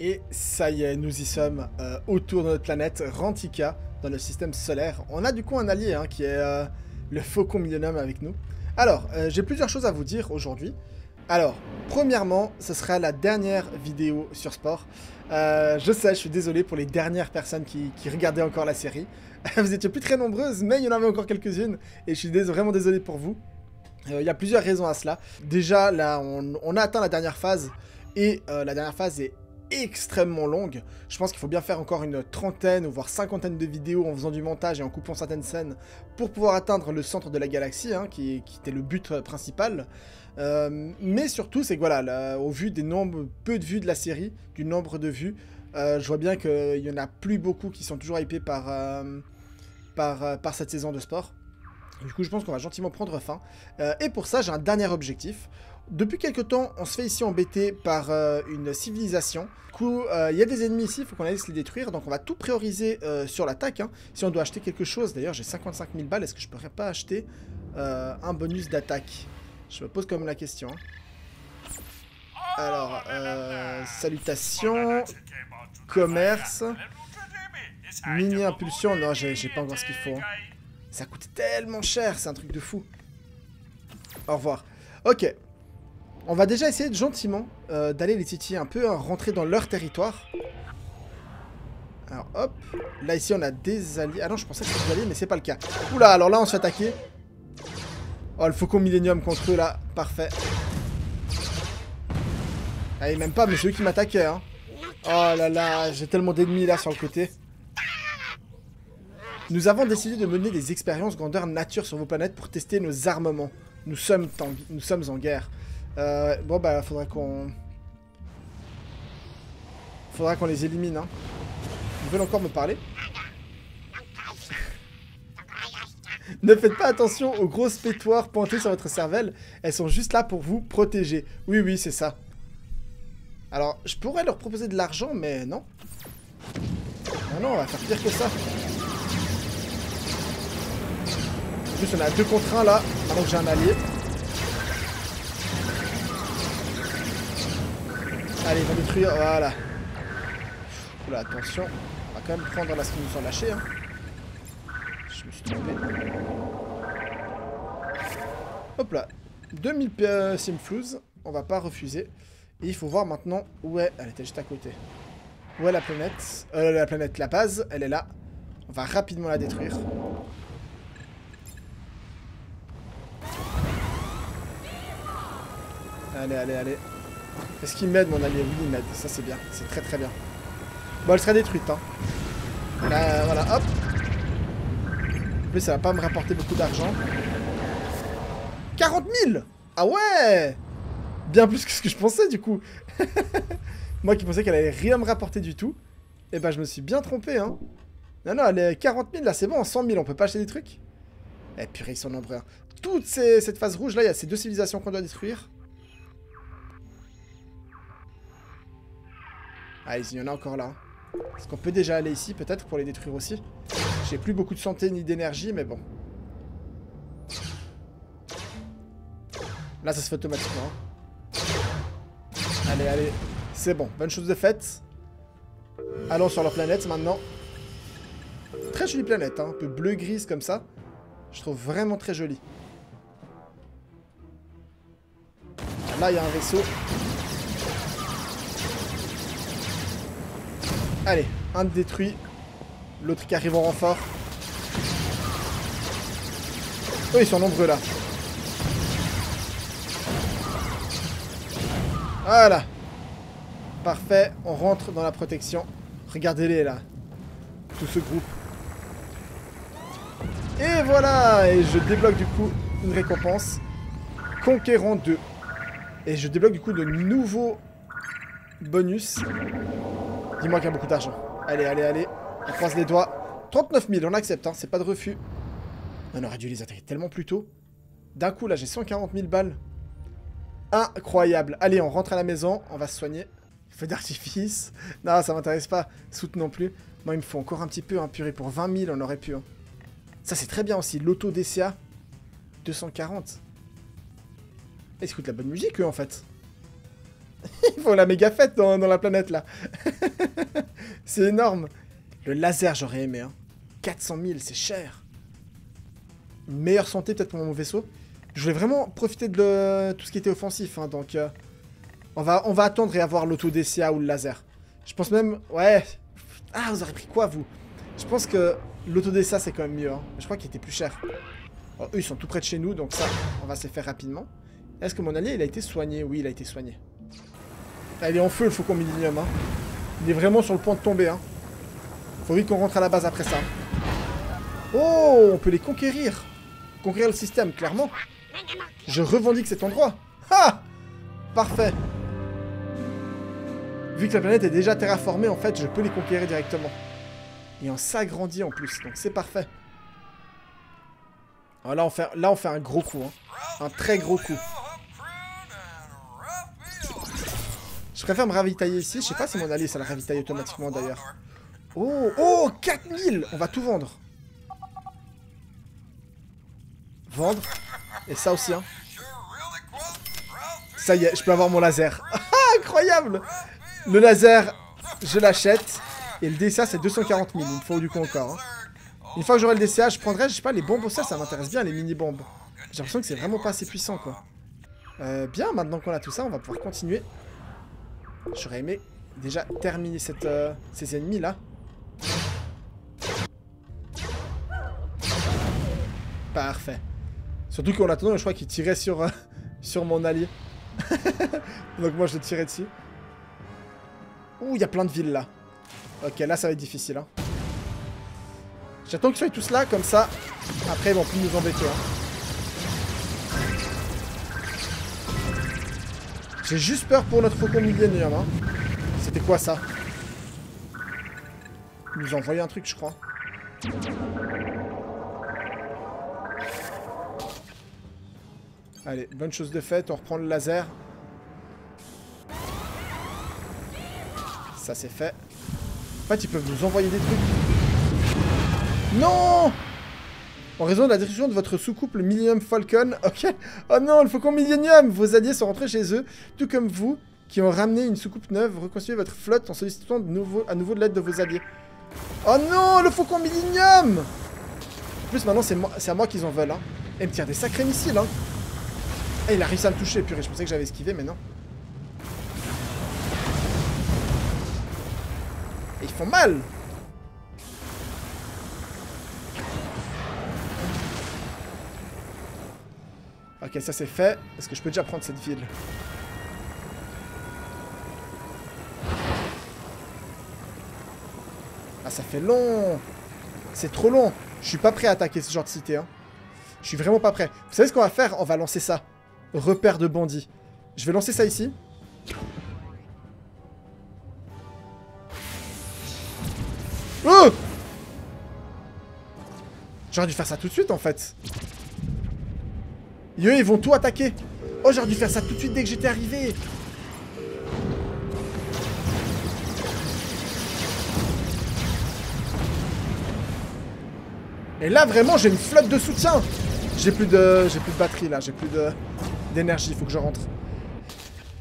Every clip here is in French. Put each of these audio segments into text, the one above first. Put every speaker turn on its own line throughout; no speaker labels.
Et ça y est, nous y sommes euh, autour de notre planète Rantika, dans le système solaire. On a du coup un allié hein, qui est euh, le Faucon Millennium avec nous. Alors, euh, j'ai plusieurs choses à vous dire aujourd'hui. Alors, premièrement, ce sera la dernière vidéo sur sport. je sais, je suis désolé pour les dernières personnes qui, regardaient encore la série. vous étiez plus très nombreuses, mais il y en avait encore quelques-unes. Et je suis vraiment désolé pour vous. Il y a plusieurs raisons à cela. Déjà, là, on, on a atteint la dernière phase. Et la dernière phase est extrêmement longue. Je pense qu'il faut bien faire encore une trentaine ou voire cinquantaine de vidéos en faisant du montage et en coupant certaines scènes pour pouvoir atteindre le centre de la galaxie, hein, qui, était le but euh, principal. Euh, mais surtout, c'est que voilà, au vu des nombres, peu de vues de la série, du nombre de vues, euh, je vois bien qu'il y en a plus beaucoup qui sont toujours hypés par, cette saison de sport. Du coup, je pense qu'on va gentiment prendre fin. et pour ça, j'ai un dernier objectif. Depuis quelques temps, on se fait ici embêter par euh, une civilisation. Du coup, euh, il y a des ennemis ici, il faut qu'on laisse les détruire. Donc on va tout prioriser euh, sur l'attaque. Hein. Si on doit acheter quelque chose, d'ailleurs j'ai 55 000 balles, est-ce que je pourrais pas acheter un bonus d'attaque? Je me pose quand même la question. Hein. Alors, salutations, commerce, mini impulsion, non j'ai pas encore ce qu'il faut. Hein. Ça coûte tellement cher, c'est un truc de fou. Au revoir. Ok, on va déjà essayer gentiment euh, d'aller les titiller un peu, hein, rentrer dans leur territoire. Alors hop, là ici on a des alliés. Ah non, je pensais que c'était des alliés, mais c'est pas le cas. Oula, alors là on se fait attaquer. Oh, le Faucon Millennium contre eux là, parfait. Ah, même pas, mais c'est eux qui m'attaquaient. Hein. Oh là là, j'ai tellement d'ennemis là sur le côté. Nous avons décidé de mener des expériences grandeur nature sur vos planètes pour tester nos armements. Nous sommes, nous sommes en guerre. Euh, bon bah faudra qu'on... Faudra qu'on les élimine hein. Ils veulent encore me parler Ne faites pas attention aux grosses pétoires pointées sur votre cervelle. Elles sont juste là pour vous protéger. Oui, oui, c'est ça. Alors, je pourrais leur proposer de l'argent, mais non. Non, non, on va faire pire que ça. En plus, on a deux contre un là, maintenant que j'ai un allié. Allez, va détruire, voilà. Oula, attention. On va quand même prendre qu'ils nous sont lâchés. Hein. Je me suis trompé. Hop là. 2000 euh, simflouz. On va pas refuser. Et il faut voir maintenant où est... Elle était juste à côté. Où est la planète? Euh, la planète, la base, elle est là. On va rapidement la détruire. Allez, allez, allez. Est-ce qu'il m'aide, mon allié? Oui, il m'aide. Ça, c'est bien. C'est très, très bien. Bon, elle sera détruite, hein. Là, voilà, hop. Plus, ça va pas me rapporter beaucoup d'argent. 40 000 Ah ouais Bien plus que ce que je pensais, du coup. Moi qui pensais qu'elle allait rien me rapporter du tout. Eh ben, je me suis bien trompé, hein. Non, non, elle est 40 000, là, c'est bon. 100 000, on peut pas acheter des trucs? Eh, purée, ils sont nombreux. Hein. Toute cette phase rouge, là, il y a ces deux civilisations qu'on doit détruire. Ah, il y en a encore là. Est-ce qu'on peut déjà aller ici, peut-être, pour les détruire aussi? J'ai plus beaucoup de santé ni d'énergie, mais bon. Là, ça se fait automatiquement. Allez, allez. C'est bon. Bonne chose de faite. Allons sur leur planète, maintenant. Très jolie planète, hein. Un peu bleu-grise, comme ça. Je trouve vraiment très jolie. Là, il y a un vaisseau. Allez, un détruit. L'autre qui arrive en renfort. Oh, ils sont nombreux là. Voilà. Parfait, on rentre dans la protection. Regardez-les là. Tout ce groupe. Et voilà Et je débloque du coup une récompense. Conquérant 2. Et je débloque du coup de nouveaux bonus. Dis-moi qu'il y a beaucoup d'argent. Allez, allez, allez. On croise les doigts. 39 000, on accepte, hein. c'est pas de refus. On aurait dû les attaquer tellement plus tôt. D'un coup, là, j'ai 140 000 balles. Incroyable. Allez, on rentre à la maison, on va se soigner. Feu d'artifice. Non, ça m'intéresse pas. Soute non plus. Moi, il me faut encore un petit peu, hein, purée. Pour 20 000, on aurait pu. Hein. Ça, c'est très bien aussi. L'auto DCA. 240. Ils écoutent la bonne musique, eux, en fait. Ils font la méga fête dans, la planète, là. c'est énorme. Le laser, j'aurais aimé. Hein. 400 000, c'est cher. Meilleure santé, peut-être, pour mon vaisseau. Je voulais vraiment profiter de tout ce qui était offensif. Hein, donc, euh, on, va, attendre et avoir l'auto-DCA ou le laser. Je pense même... Ouais. Ah, vous aurez pris quoi, vous? Je pense que l'auto-DCA, c'est quand même mieux. Hein. Je crois qu'il était plus cher. eux, ils sont tout près de chez nous, donc ça, on va se faire rapidement. Est-ce que mon allié, il a été soigné? Oui, il a été soigné. Ah, il est en feu, le Faucon Millennium. Hein. Il est vraiment sur le point de tomber. Hein. Faut vite qu'on rentre à la base après ça. Oh, on peut les conquérir. Conquérir le système, clairement. Je revendique cet endroit. Ha Parfait. Vu que la planète est déjà terraformée, en fait, je peux les conquérir directement. Et on s'agrandit en plus, donc c'est parfait. Alors là, on fait, là, on fait un gros coup. Hein. Un très gros coup. Je préfère me ravitailler ici. Je sais pas si mon allié, ça le ravitaille automatiquement d'ailleurs. Oh, oh, 4000 On va tout vendre. Vendre. Et ça aussi, hein. Ça y est, je peux avoir mon laser. Ah, incroyable Le laser, je l'achète. Et le DCA, c'est 240 000. Il me faut du coup encore. Hein. Une fois que j'aurai le DCA, je prendrai, je sais pas, les bombes ça, ça m'intéresse bien, les mini-bombes. J'ai l'impression que c'est vraiment pas assez puissant, quoi. Euh, bien, maintenant qu'on a tout ça, on va pouvoir continuer J'aurais aimé déjà terminer cette, euh, ces ennemis-là. Parfait. Surtout qu'en attendant, je crois qu'il tirait sur, euh, sur mon allié. Donc moi, je tirais dessus. Ouh, il y a plein de villes là. Ok, là, ça va être difficile. Hein. J'attends qu'ils soient tous là, comme ça. Après, ils vont plus nous embêter. Hein. J'ai juste peur pour notre Faucon Millennium. Hein. C'était quoi ça? Il nous a envoyé un truc, je crois. Allez, bonne chose de faite, on reprend le laser. Ça c'est fait. En fait, ils peuvent nous envoyer des trucs. Non en raison de la destruction de votre soucoupe, le Millennium Falcon. Ok. Oh non, le Faucon Millennium Vos alliés sont rentrés chez eux, tout comme vous, qui ont ramené une soucoupe neuve. Reconstruisez votre flotte en sollicitant à nouveau de l'aide de vos alliés. Oh non, le Faucon Millennium En plus, maintenant, c'est à moi qu'ils en veulent. Hein. Et me tire des sacrés missiles. Hein. Et il a réussi à me toucher, purée. Je pensais que j'avais esquivé, mais non. Et ils font mal Ok, ça c'est fait. Est-ce que je peux déjà prendre cette ville? Ah, ça fait long C'est trop long Je suis pas prêt à attaquer ce genre de cité. Hein. Je suis vraiment pas prêt. Vous savez ce qu'on va faire? On va lancer ça. Repère de bandits. Je vais lancer ça ici. Oh J'aurais dû faire ça tout de suite en fait. Et eux, ils vont tout attaquer. Oh, j'aurais dû faire ça tout de suite dès que j'étais arrivé. Et là, vraiment, j'ai une flotte de soutien. J'ai plus de, j'ai plus de batterie là, j'ai plus de d'énergie. Faut que je rentre.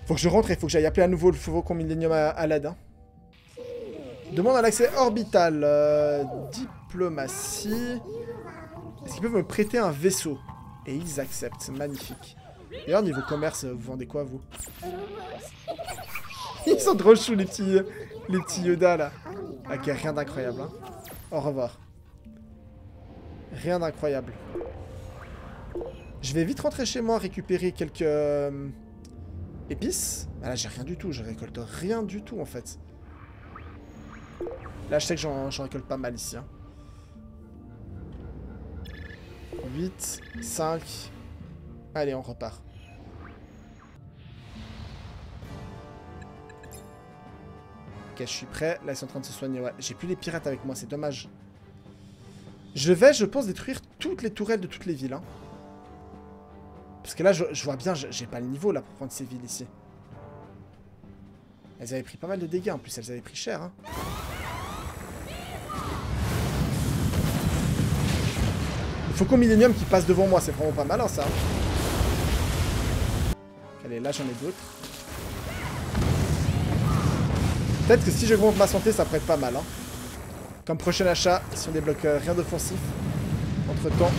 Faut que je rentre et faut que j'aille appeler à nouveau le Faucon Millennium à, l'aide. Hein. Demande à l'accès orbital. Euh, diplomatie. Est-ce qu'ils peuvent me prêter un vaisseau? Et ils acceptent, magnifique. D'ailleurs, niveau commerce, vous vendez quoi, vous Ils sont trop chou, les petits, les petits Yoda, là. Ok, rien d'incroyable. Hein. Au revoir. Rien d'incroyable. Je vais vite rentrer chez moi, récupérer quelques euh, épices. Ah là, j'ai rien du tout. Je récolte rien du tout, en fait. Là, je sais que j'en récolte pas mal ici. Hein. 8, 5. Allez, on repart. Ok, je suis prêt. Là, ils sont en train de se soigner. Ouais, j'ai plus les pirates avec moi, c'est dommage. Je vais, je pense, détruire toutes les tourelles de toutes les villes. Hein. Parce que là, je, je vois bien, j'ai pas le niveau là pour prendre ces villes ici. Elles avaient pris pas mal de dégâts, en plus elles avaient pris cher. Hein. Faucon Millennium qui passe devant moi, c'est vraiment pas malin ça. Allez, là j'en ai d'autres. Peut-être que si j'augmente ma santé, ça pourrait être pas mal. Hein. Comme prochain achat, si on débloque euh, rien d'offensif. Entre temps.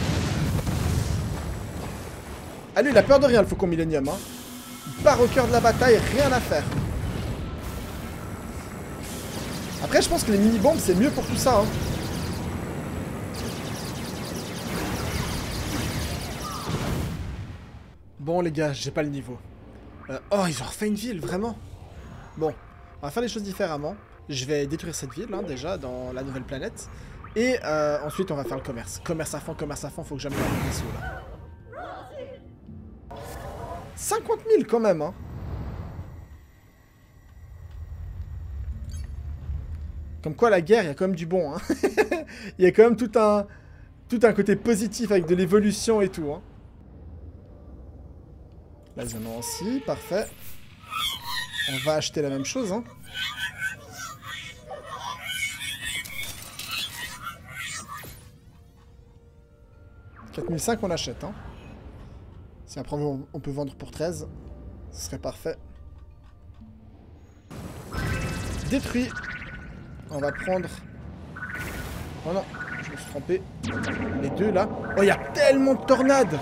Allez, il a peur de rien, le Faucon Millennium. Hein. Il part au cœur de la bataille, rien à faire. Après, je pense que les mini-bombes, c'est mieux pour tout ça. Hein. Bon, les gars, j'ai pas le niveau. Euh, oh, ils ont refait une ville, vraiment Bon, on va faire les choses différemment. Je vais détruire cette ville, hein, déjà, dans la nouvelle planète. Et euh, ensuite, on va faire le commerce. Commerce à fond, commerce à fond, faut que j'améliore mon vaisseau, là. 50 000, quand même, hein Comme quoi, la guerre, il y a quand même du bon, hein Il y a quand même tout un, tout un côté positif avec de l'évolution et tout, hein Là, ils en aussi, parfait. On va acheter la même chose, hein. 4005 on achète, hein. Si après on peut vendre pour 13, ce serait parfait. Détruit. On va prendre... Oh non, je me suis trompé. Les deux là. Oh, il y a tellement de tornades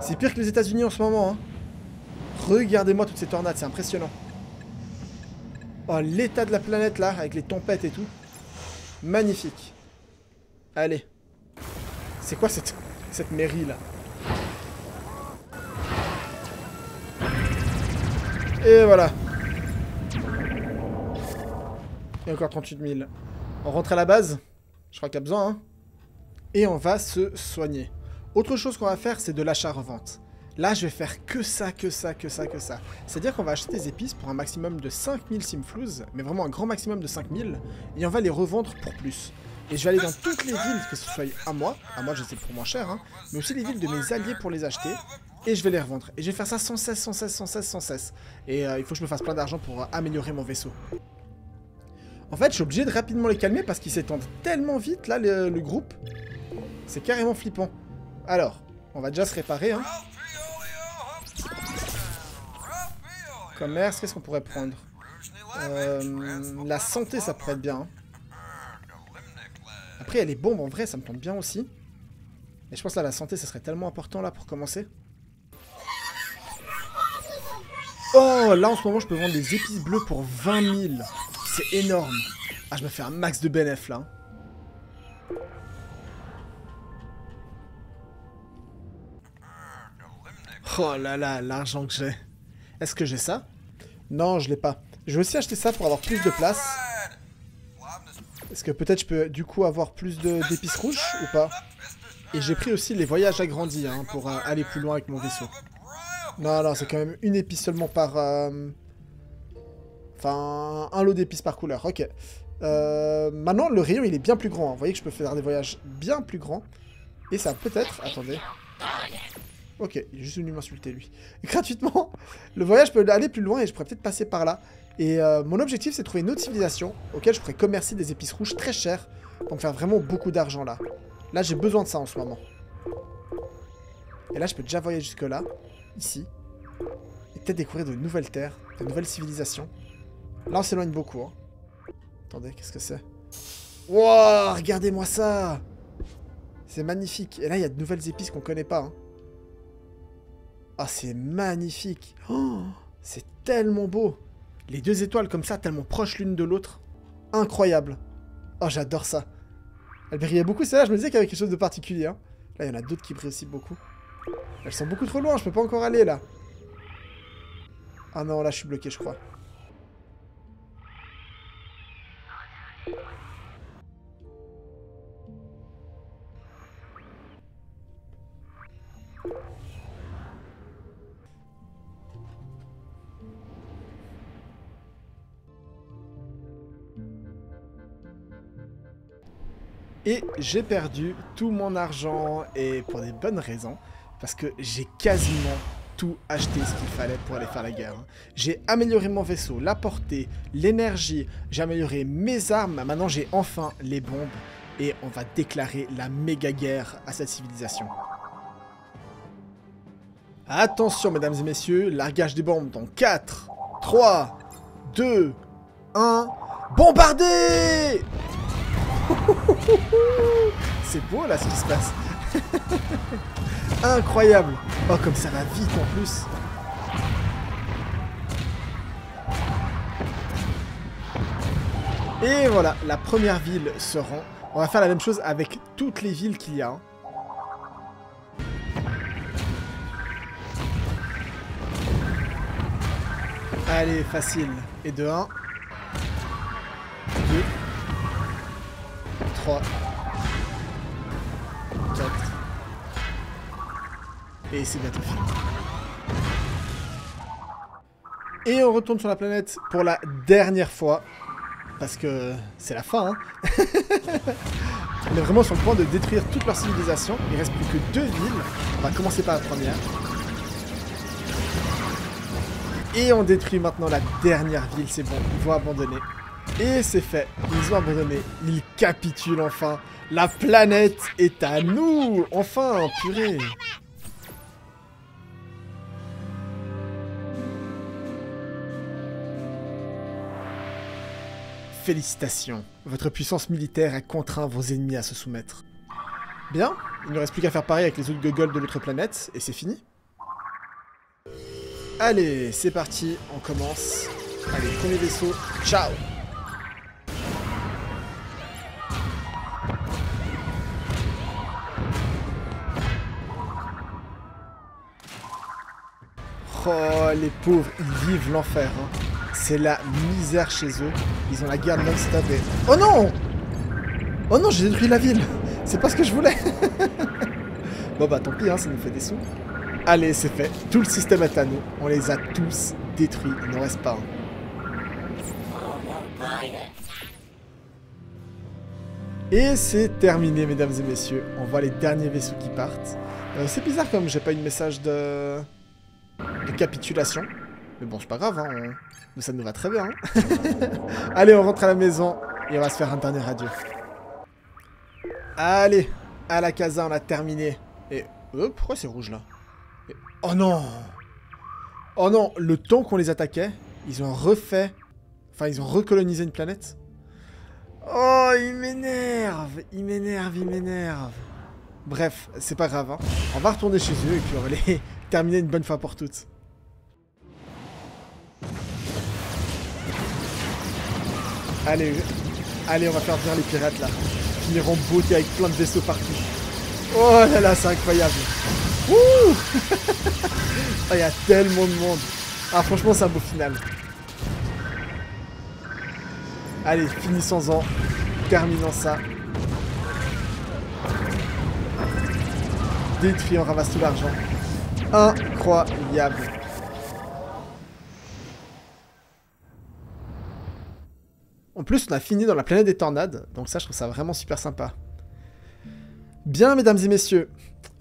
C'est pire que les États-Unis en ce moment. Hein. Regardez-moi toutes ces tornades, c'est impressionnant. Oh, l'état de la planète là, avec les tempêtes et tout. Magnifique. Allez. C'est quoi cette, mairie là? Et voilà. Et encore 38 000. On rentre à la base? Je crois qu'il y a besoin. Hein. Et on va se soigner. Autre chose qu'on va faire, c'est de l'achat-revente. Là, je vais faire que ça, que ça, que ça, que ça. C'est-à-dire qu'on va acheter des épices pour un maximum de 5000 simflouz, mais vraiment un grand maximum de 5000, et on va les revendre pour plus. Et je vais aller dans toutes les villes, que ce soit à moi, à moi je sais pour moins cher, hein, mais aussi les villes de mes alliés pour les acheter, et je vais les revendre. Et je vais faire ça sans cesse, sans cesse, sans cesse, sans cesse. Et euh, il faut que je me fasse plein d'argent pour euh, améliorer mon vaisseau. En fait, je suis obligé de rapidement les calmer parce qu'ils s'étendent tellement vite, là, le, le groupe. C'est carrément flippant. Alors, on va déjà se réparer, hein. Commerce, qu'est-ce qu'on pourrait prendre? Euh, La santé, ça pourrait être bien. Hein. Après, les bombes, en vrai, ça me tente bien aussi. Mais je pense que la santé, ça serait tellement important, là, pour commencer. Oh, là, en ce moment, je peux vendre des épices bleues pour 20 000. C'est énorme. Ah, je me fais un max de bénéf, là. Oh là là, l'argent que j'ai. Est-ce que j'ai ça? Non, je l'ai pas. Je vais aussi acheter ça pour avoir plus de place. Est-ce que peut-être je peux du coup avoir plus d'épices rouges ou pas? Et j'ai pris aussi les voyages agrandis hein, pour euh, aller plus loin avec mon vaisseau. Non, non, c'est quand même une épice seulement par... Euh, enfin, un lot d'épices par couleur. Ok. Euh, maintenant, le rayon, il est bien plus grand. Vous voyez que je peux faire des voyages bien plus grands. Et ça peut-être... Attendez. Ok, il est juste venu m'insulter, lui. gratuitement, le voyage peut aller plus loin et je pourrais peut-être passer par là. Et euh, mon objectif, c'est de trouver une autre civilisation auquel je pourrais commercer des épices rouges très chères pour me faire vraiment beaucoup d'argent, là. Là, j'ai besoin de ça en ce moment. Et là, je peux déjà voyager jusque-là, ici. Et peut-être découvrir de nouvelles terres, de nouvelles civilisations. Là, on s'éloigne beaucoup, hein. Attendez, qu'est-ce que c'est? Wow, regardez-moi ça C'est magnifique. Et là, il y a de nouvelles épices qu'on connaît pas, hein. Ah, c'est magnifique. Oh, c'est tellement beau. Les deux étoiles comme ça, tellement proches l'une de l'autre. Incroyable. Oh, j'adore ça. Elle brillait beaucoup, c'est là, je me disais qu'il y avait quelque chose de particulier. Hein. Là, il y en a d'autres qui brillent aussi beaucoup. Elles sont beaucoup trop loin, je peux pas encore aller, là. Ah non, là, je suis bloqué, je crois. J'ai perdu tout mon argent, et pour des bonnes raisons, parce que j'ai quasiment tout acheté ce qu'il fallait pour aller faire la guerre. J'ai amélioré mon vaisseau, la portée, l'énergie, j'ai amélioré mes armes, maintenant j'ai enfin les bombes, et on va déclarer la méga guerre à cette civilisation. Attention mesdames et messieurs, largage des bombes dans 4, 3, 2, 1. Bombardé C'est beau là ce qui se passe. Incroyable. Oh comme ça va vite en plus. Et voilà, la première ville se rend. On va faire la même chose avec toutes les villes qu'il y a. Hein. Allez, facile. Et de 1. 2. 3. 4. Et c'est bientôt. Et on retourne sur la planète pour la dernière fois parce que c'est la fin. Hein. on est vraiment sur le point de détruire toute leur civilisation. Il reste plus que deux villes. On va commencer par la première. Et on détruit maintenant la dernière ville, c'est bon, ils vont abandonner. Et c'est fait, ils ont abandonné, ils capitulent enfin. La planète est à nous Enfin, purée Félicitations, votre puissance militaire a contraint vos ennemis à se soumettre. Bien, il ne reste plus qu'à faire pareil avec les autres gogoles de l'autre planète, et c'est fini. Allez, c'est parti, on commence. Allez, premier vaisseau, ciao Oh, les pauvres, ils vivent l'enfer. Hein. C'est la misère chez eux. Ils ont la guerre non-stop et... Oh non Oh non, j'ai détruit la ville C'est pas ce que je voulais Bon bah tant pis, hein, ça nous fait des sous. Allez, c'est fait. Tout le système est à nous. On les a tous détruits. Il n'en reste pas un. Et c'est terminé, mesdames et messieurs. On voit les derniers vaisseaux qui partent. Euh, c'est bizarre comme j'ai pas eu de message de... de capitulation. Mais bon, c'est pas grave, hein. ça nous va très bien. Hein. Allez, on rentre à la maison et on va se faire un dernier adieu. Allez, à la casa, on a terminé. Et... Pourquoi c'est rouge, là? Oh non Oh non, le temps qu'on les attaquait, ils ont refait... Enfin, ils ont recolonisé une planète. Oh, il m'énerve Il m'énerve, il m'énerve Bref, c'est pas grave. Hein. On va retourner chez eux et puis on va les terminer une bonne fois pour toutes. Allez, allez, on va faire venir les pirates là. Ils finiront beauté avec plein de vaisseaux partout. Oh là là, c'est incroyable. Ouh oh, Il y a tellement de monde. Ah, franchement, c'est un beau final. Allez, finissons-en. Terminons ça. Détruit, on ramasse tout l'argent. Incroyable. En plus, on a fini dans la planète des tornades, donc ça, je trouve ça vraiment super sympa. Bien, mesdames et messieurs,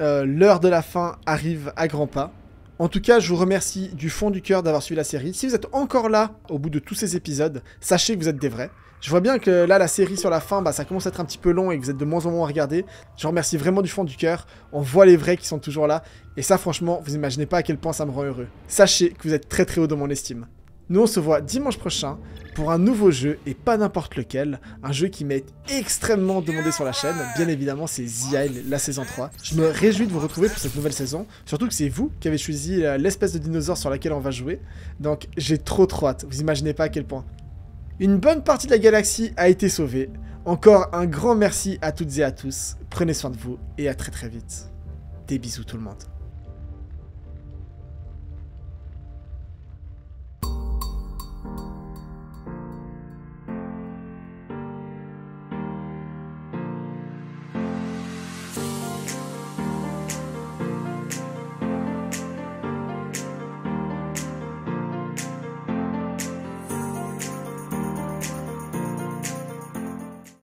euh, l'heure de la fin arrive à grands pas. En tout cas, je vous remercie du fond du cœur d'avoir suivi la série. Si vous êtes encore là au bout de tous ces épisodes, sachez que vous êtes des vrais. Je vois bien que là, la série sur la fin, bah, ça commence à être un petit peu long et que vous êtes de moins en moins à regarder. Je vous remercie vraiment du fond du cœur. On voit les vrais qui sont toujours là. Et ça, franchement, vous imaginez pas à quel point ça me rend heureux. Sachez que vous êtes très très haut dans mon estime. Nous, on se voit dimanche prochain pour un nouveau jeu, et pas n'importe lequel. Un jeu qui m'est extrêmement demandé sur la chaîne. Bien évidemment, c'est The la saison 3. Je me réjouis de vous retrouver pour cette nouvelle saison. Surtout que c'est vous qui avez choisi euh, l'espèce de dinosaure sur laquelle on va jouer. Donc, j'ai trop trop hâte. Vous imaginez pas à quel point. Une bonne partie de la galaxie a été sauvée. Encore un grand merci à toutes et à tous. Prenez soin de vous, et à très très vite. Des bisous tout le monde.